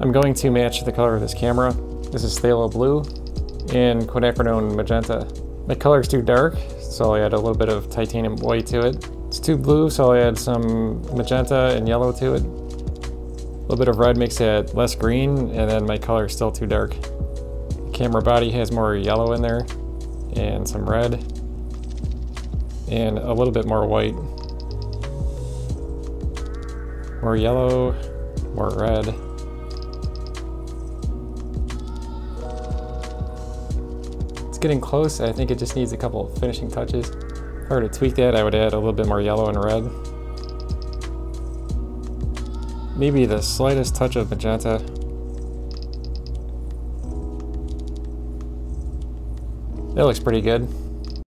I'm going to match the color of this camera. This is Phthalo Blue and quinacridone Magenta. My color is too dark, so I add a little bit of titanium white to it. It's too blue, so I add some magenta and yellow to it. A little bit of red makes it less green, and then my color is still too dark. The camera body has more yellow in there, and some red, and a little bit more white. More yellow, more red. Getting close. I think it just needs a couple finishing touches. If I were to tweak that, I would add a little bit more yellow and red. Maybe the slightest touch of magenta. That looks pretty good.